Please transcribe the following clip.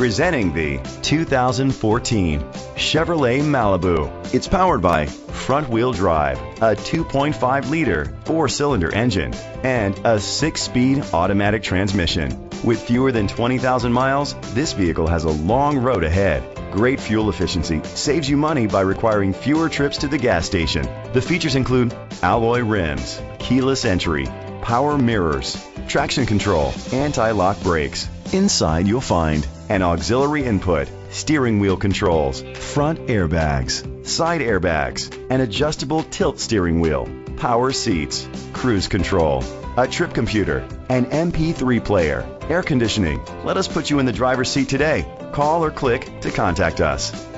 Presenting the 2014 Chevrolet Malibu. It's powered by front wheel drive, a 2.5 liter four cylinder engine, and a six speed automatic transmission. With fewer than 20,000 miles, this vehicle has a long road ahead. Great fuel efficiency saves you money by requiring fewer trips to the gas station. The features include alloy rims, keyless entry, power mirrors, traction control, anti-lock brakes. Inside you'll find an auxiliary input, steering wheel controls, front airbags, side airbags, an adjustable tilt steering wheel, power seats, cruise control, a trip computer, an MP3 player, air conditioning. Let us put you in the driver's seat today. Call or click to contact us.